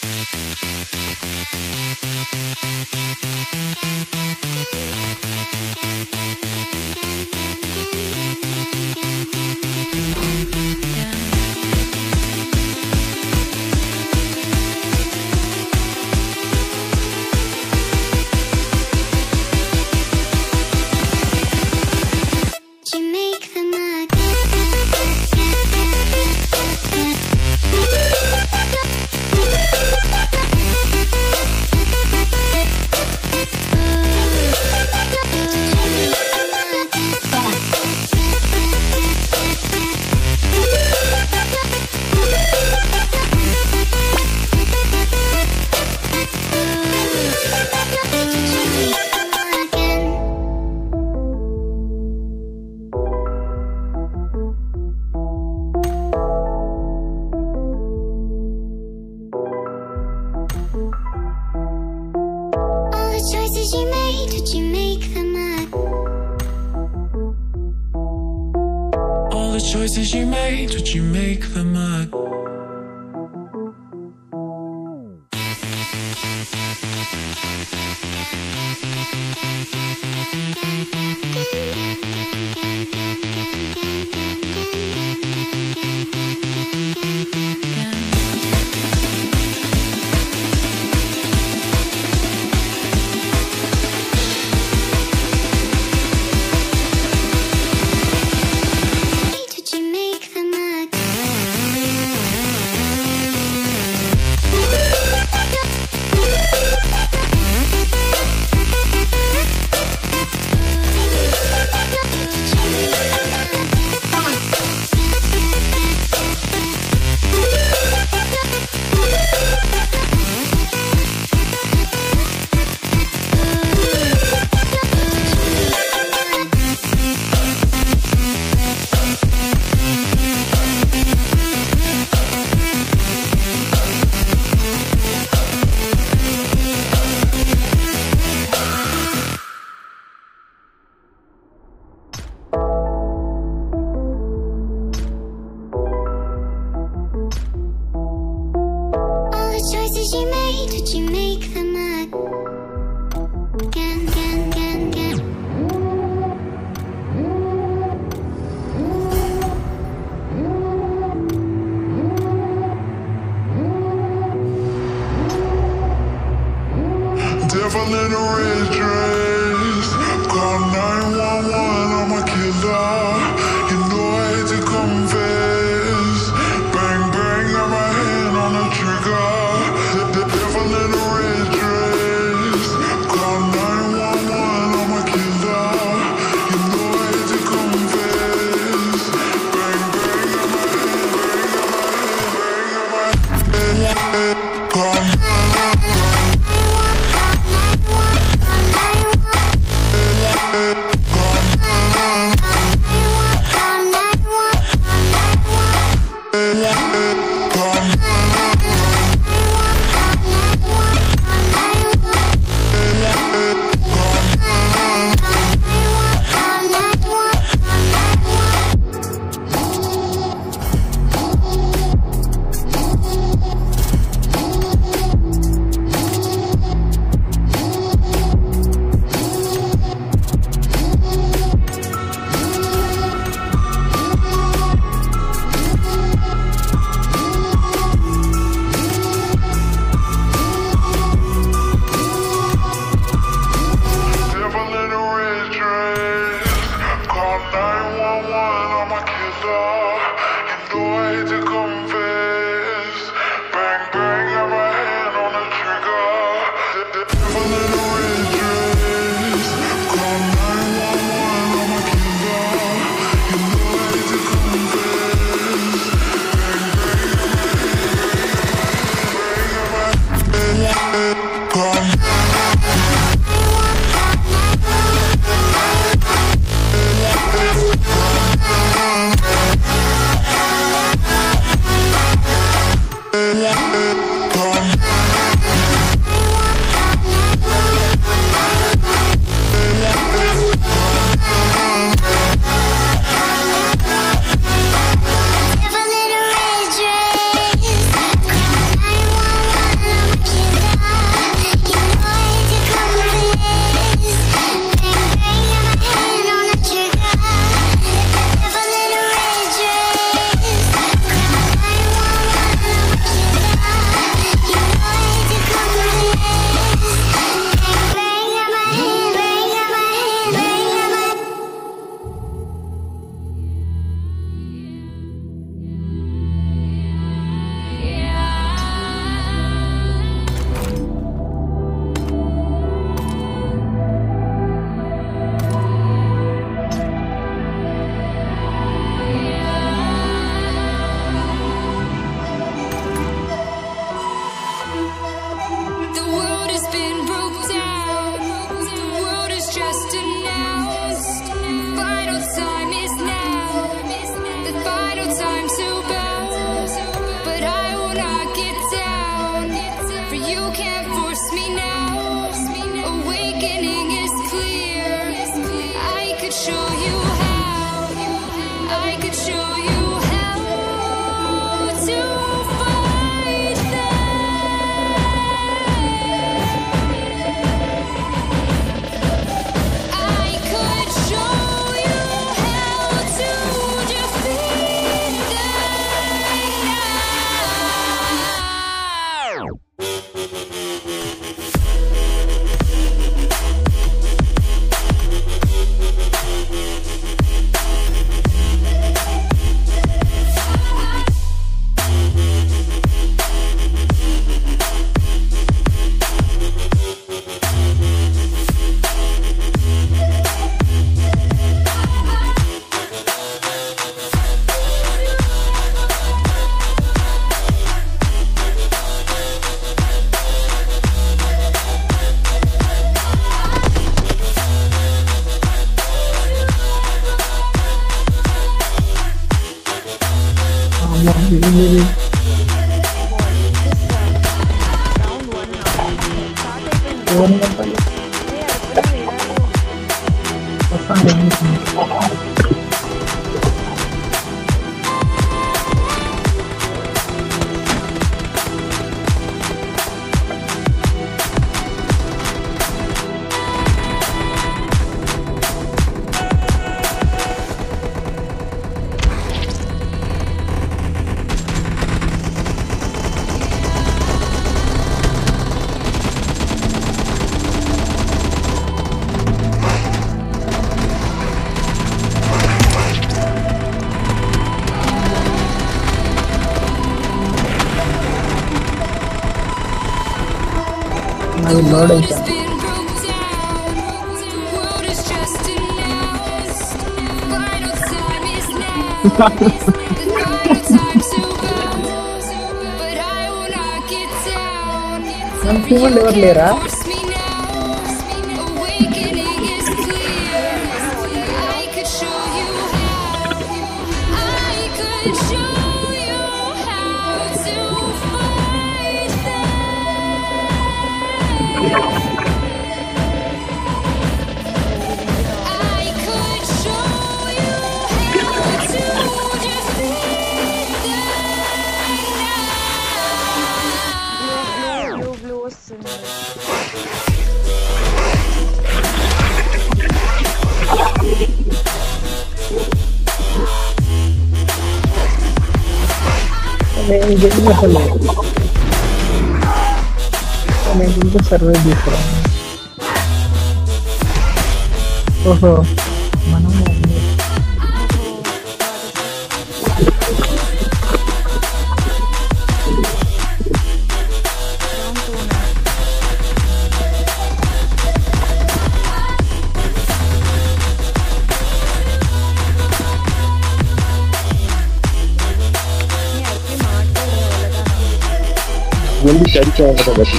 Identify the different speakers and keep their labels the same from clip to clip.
Speaker 1: プレゼント
Speaker 2: Come. come.
Speaker 3: Ang tingin, lewat-lera. मैं game में हल तो मैं गेम का सर्वे देख रहा हूँ। ओहो।
Speaker 4: வந்து கடிக்க ஆகிறத பற்றி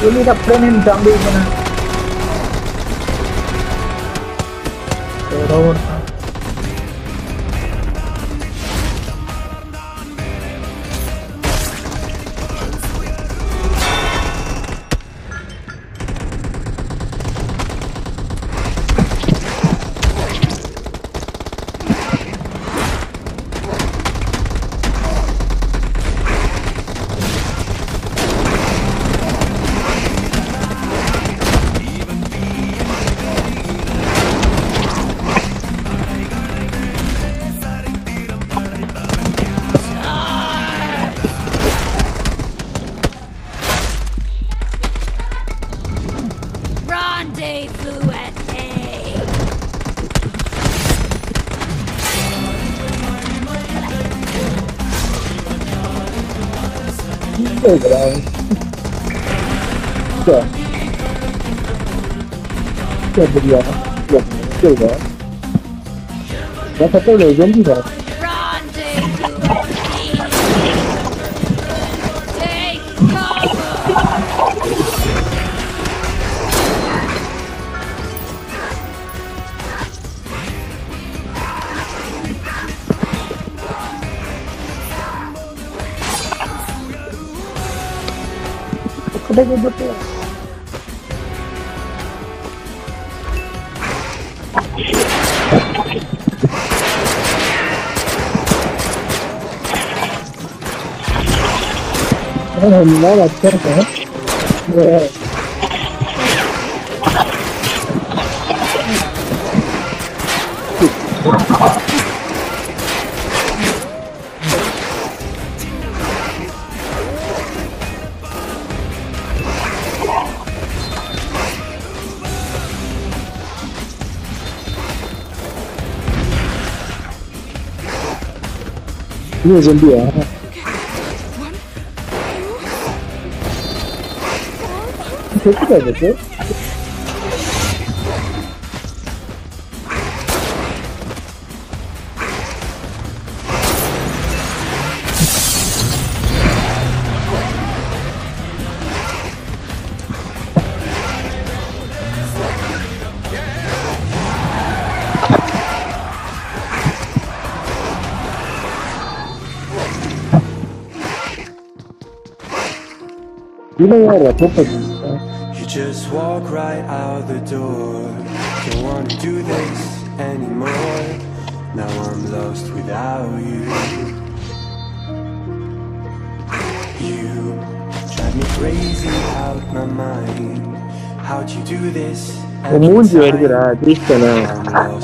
Speaker 3: சொல்லிட்டு அப்படியே தம்பி
Speaker 4: 这个东，这，这不丢，这这个，然他这里扔地上。
Speaker 3: Udah gue berdua.
Speaker 4: Alhamdulillah lancar kan? ये जल्दी आ ठीक है देखो Ya.
Speaker 5: You just walk right out the door. Don't wanna do this anymore. Now I'm lost without you. You drive me crazy out my mind. How'd you do this?
Speaker 4: O mundo erguerá deste canal para.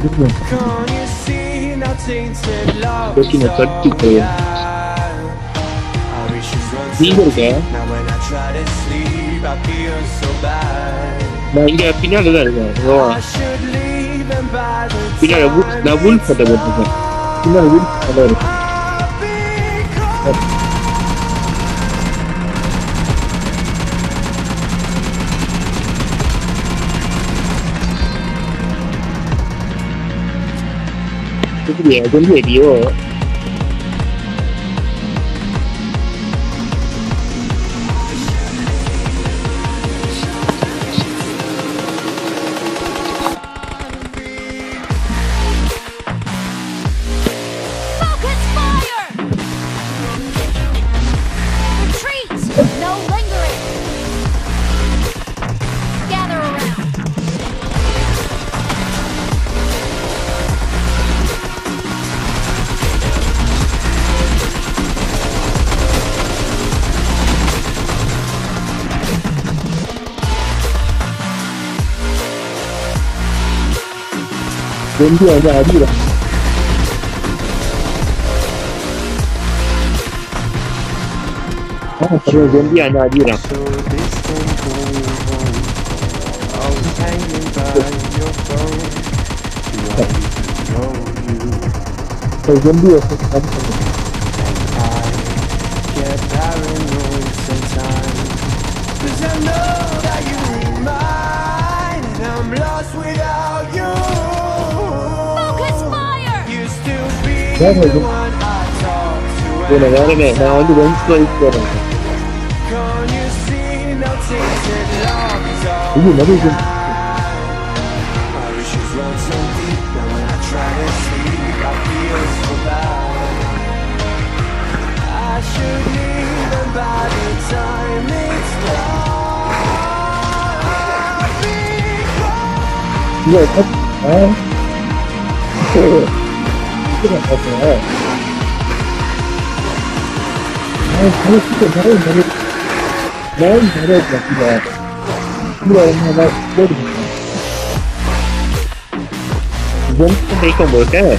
Speaker 4: Just one. Looking at that people. நான் இங்க பின்னால தான் இருக்கேன் பின்னால நான் wool கட்ட போட்டிருக்கேன் பின்னால வூல் கட்ட இருக்கேன் Cũng có 哦人便倒地了。哦，是人便倒地了。被人变成什么？Guarda, Buona guarda, ma ogni momento è buono. Uh, ma vedi?
Speaker 5: I should leave them
Speaker 4: by プロの方を、前、この人誰になれる誰になれるかっていうのは、今思い出がてるん。ですよ。Vamos comer com amor, quer?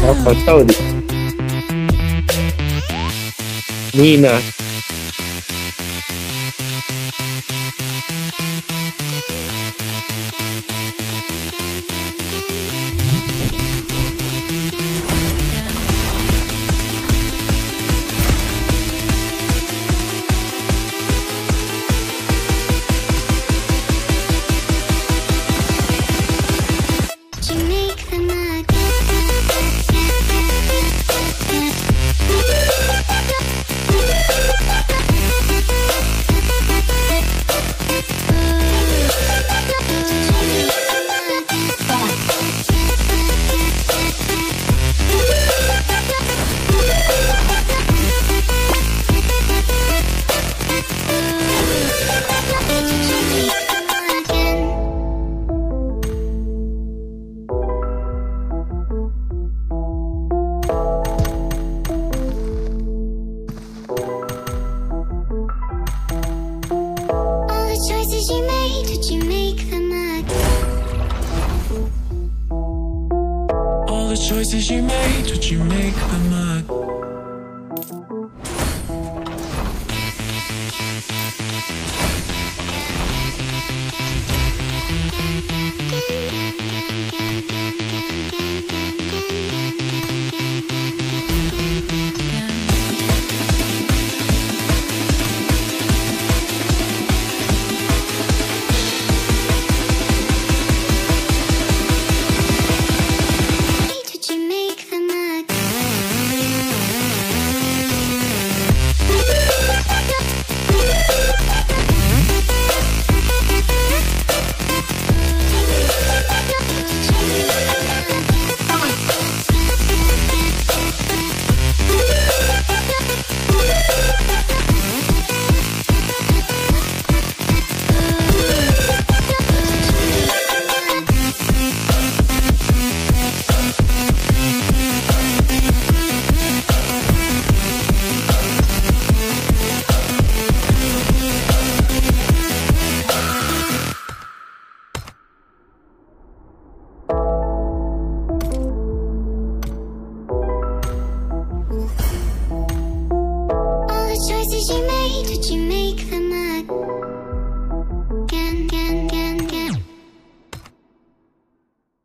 Speaker 4: Tapos, Saudi. Nina.